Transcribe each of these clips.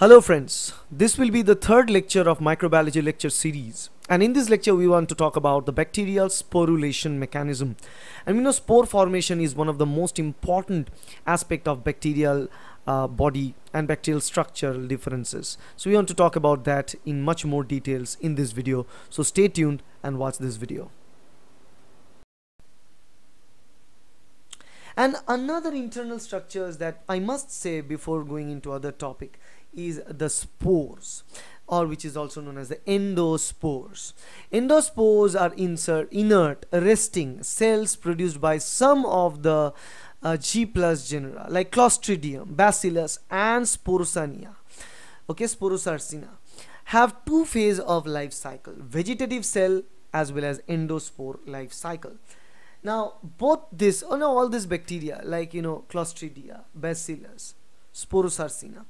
Hello friends, this will be the third lecture of microbiology lecture series. And in this lecture we want to talk about the bacterial sporulation mechanism. And we know spore formation is one of the most important aspect of bacterial uh, body and bacterial structural differences. So we want to talk about that in much more details in this video. So stay tuned and watch this video. And another internal structures that I must say before going into other topic is the spores or which is also known as the endospores. Endospores are insert, inert, resting cells produced by some of the uh, G plus genera like Clostridium, Bacillus and Sporosarcina. Okay, Sporosarcina have two phase of life cycle, vegetative cell as well as endospore life cycle. Now both this, oh no, all this bacteria like you know Clostridia, Bacillus, Sporosarcina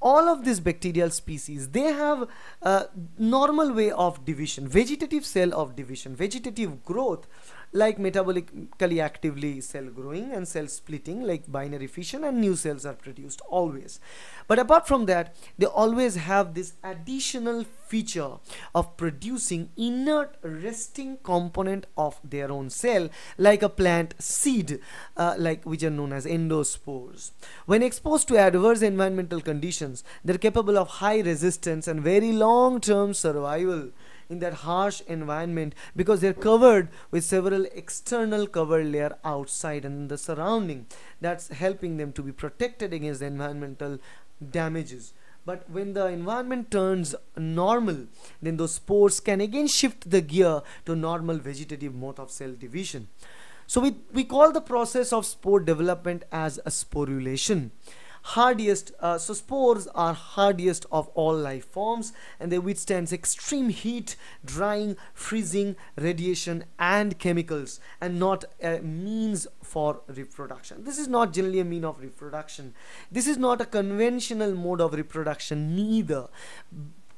all of these bacterial species they have a normal way of division vegetative cell of division vegetative growth like metabolically actively cell growing and cell splitting like binary fission and new cells are produced always. But apart from that they always have this additional feature of producing inert resting component of their own cell like a plant seed uh, like which are known as endospores. When exposed to adverse environmental conditions they're capable of high resistance and very long-term survival in that harsh environment because they're covered with several external cover layer outside and the surrounding. That's helping them to be protected against the environmental damages. But when the environment turns normal then those spores can again shift the gear to normal vegetative mode of cell division. So we, we call the process of spore development as a sporulation hardiest uh, so spores are hardiest of all life forms and they withstand extreme heat drying freezing radiation and chemicals and not a means for reproduction. This is not generally a mean of reproduction. This is not a conventional mode of reproduction neither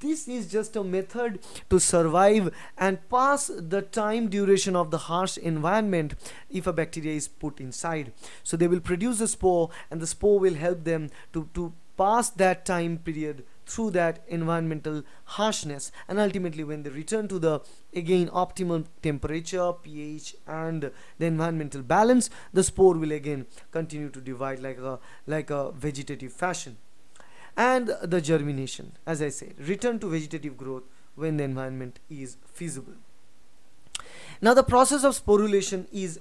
this is just a method to survive and pass the time duration of the harsh environment if a bacteria is put inside. So they will produce a spore and the spore will help them to to pass that time period through that environmental harshness. And ultimately when they return to the again optimal temperature ph and the environmental balance the spore will again continue to divide like a like a vegetative fashion and the germination as I said return to vegetative growth when the environment is feasible. Now the process of sporulation is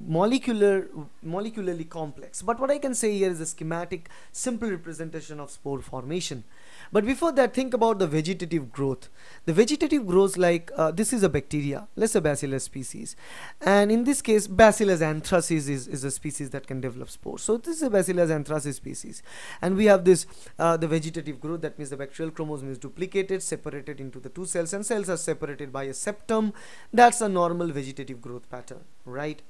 molecular molecularly complex. But what I can say here is a schematic simple representation of spore formation but before that think about the vegetative growth. The vegetative grows like uh, this is a bacteria let's say bacillus species. And in this case bacillus anthracis is, is a species that can develop spores. So this is a bacillus anthracis species. And we have this uh, the vegetative growth that means the bacterial chromosome is duplicated separated into the two cells and cells are separated by a septum. That's a normal vegetative growth pattern right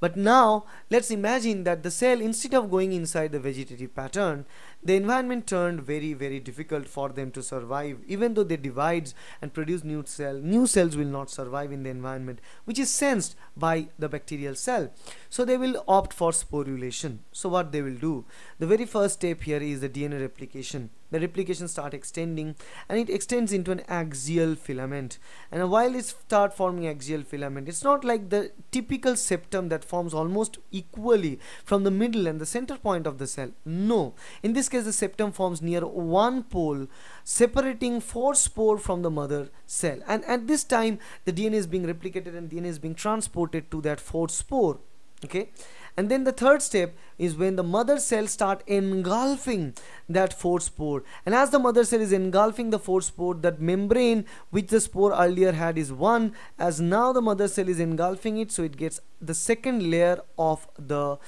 but now let's imagine that the cell instead of going inside the vegetative pattern the environment turned very very difficult for them to survive even though they divides and produce new cell new cells will not survive in the environment which is sensed by the bacterial cell so they will opt for sporulation. So what they will do? The very first step here is the DNA replication. The replication start extending and it extends into an axial filament. And while it start forming axial filament it's not like the typical septum that forms almost equally from the middle and the center point of the cell. No. In this case the septum forms near one pole separating forespore from the mother cell. And at this time the DNA is being replicated and DNA is being transported to that forespore okay? And then the third step is when the mother cell start engulfing that forespore and as the mother cell is engulfing the forespore that membrane which the spore earlier had is one. As now the mother cell is engulfing it so it gets the second layer of the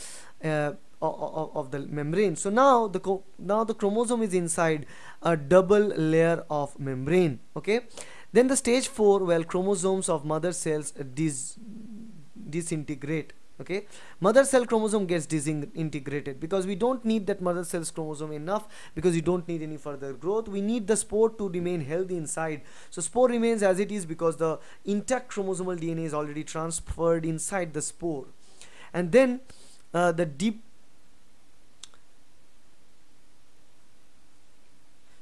uh, of, the membrane. So now the now the chromosome is inside a double layer of membrane. Okay? Then the stage 4 well chromosomes of mother cells dis disintegrate okay? Mother cell chromosome gets disintegrated because we don't need that mother cell's chromosome enough because you don't need any further growth. We need the spore to remain healthy inside. So spore remains as it is because the intact chromosomal DNA is already transferred inside the spore. And then uh, the deep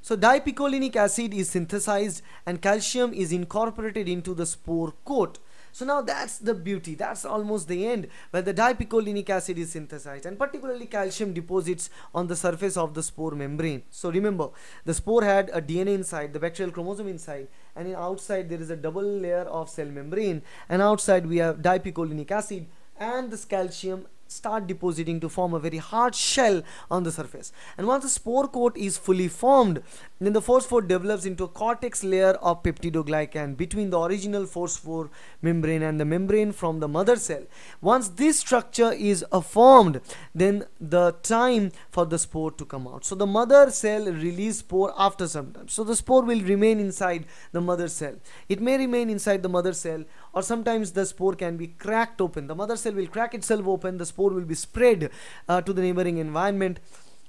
so dipicolinic acid is synthesized and calcium is incorporated into the spore coat so now that's the beauty. That's almost the end where the dipicolinic acid is synthesized and particularly calcium deposits on the surface of the spore membrane. So remember the spore had a DNA inside the bacterial chromosome inside and in outside there is a double layer of cell membrane and outside we have dipicolinic acid and this calcium start depositing to form a very hard shell on the surface. And once the spore coat is fully formed then the forespore develops into a cortex layer of peptidoglycan between the original forespore membrane and the membrane from the mother cell. Once this structure is formed then the time for the spore to come out. So the mother cell release spore after some time. So the spore will remain inside the mother cell. It may remain inside the mother cell or sometimes the spore can be cracked open. The mother cell will crack itself open the spore will be spread uh, to the neighboring environment.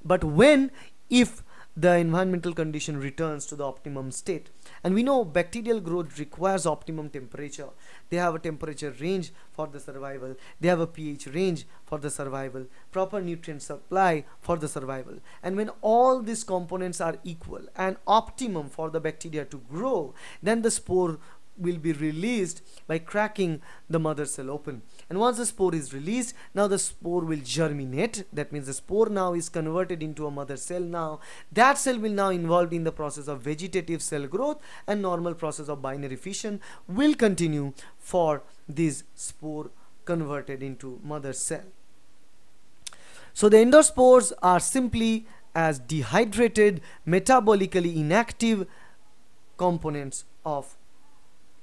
But when if the environmental condition returns to the optimum state and we know bacterial growth requires optimum temperature they have a temperature range for the survival they have a ph range for the survival proper nutrient supply for the survival. And when all these components are equal and optimum for the bacteria to grow then the spore will be released by cracking the mother cell open. And once the spore is released now the spore will germinate. That means the spore now is converted into a mother cell now. That cell will now involved in the process of vegetative cell growth and normal process of binary fission will continue for this spore converted into mother cell. So the endospores are simply as dehydrated metabolically inactive components of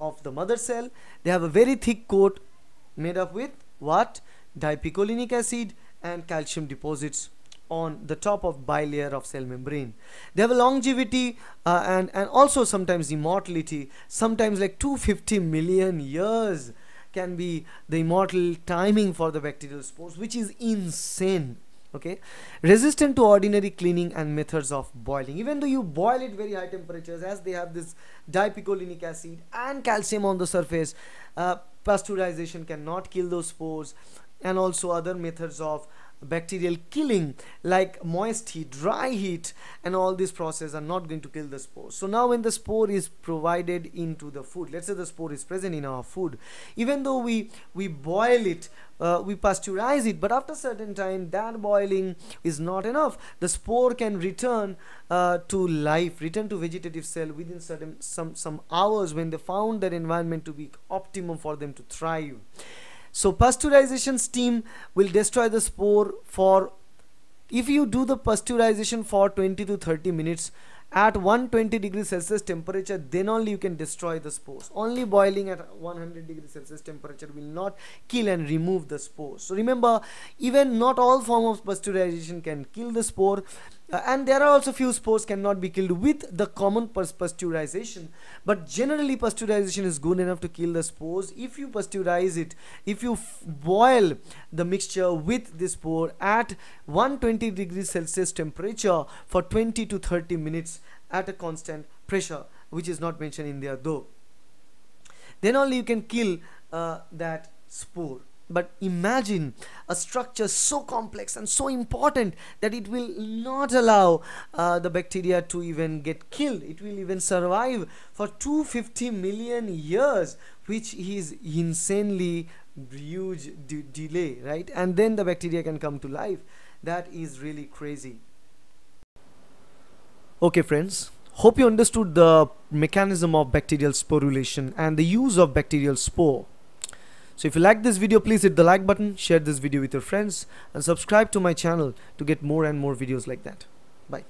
of the mother cell. They have a very thick coat made up with what? Dipicolinic acid and calcium deposits on the top of bilayer of cell membrane. They have a longevity uh, and and also sometimes immortality. Sometimes like 250 million years can be the immortal timing for the bacterial spores which is insane okay? Resistant to ordinary cleaning and methods of boiling. Even though you boil it very high temperatures as they have this dipicolinic acid and calcium on the surface uh, pasteurization cannot kill those spores and also other methods of bacterial killing like moist heat dry heat and all these processes are not going to kill the spore. So now when the spore is provided into the food let's say the spore is present in our food even though we we boil it uh, we pasteurize it but after a certain time that boiling is not enough. The spore can return uh, to life return to vegetative cell within certain some some hours when they found that environment to be optimum for them to thrive so pasteurization steam will destroy the spore for if you do the pasteurization for 20 to 30 minutes at 120 degrees Celsius temperature then only you can destroy the spores. Only boiling at 100 degrees Celsius temperature will not kill and remove the spores. So remember even not all form of pasteurization can kill the spore uh, and there are also few spores cannot be killed with the common pasteurization. But generally pasteurization is good enough to kill the spores. If you pasteurize it if you boil the mixture with the spore at 120 degrees celsius temperature for 20 to 30 minutes at a constant pressure which is not mentioned in there though. Then only you can kill uh, that spore. But imagine a structure so complex and so important that it will not allow uh, the bacteria to even get killed. It will even survive for 250 million years which is insanely huge de delay right? And then the bacteria can come to life. That is really crazy okay friends hope you understood the mechanism of bacterial sporulation and the use of bacterial spore so if you like this video, please hit the like button, share this video with your friends and subscribe to my channel to get more and more videos like that. Bye.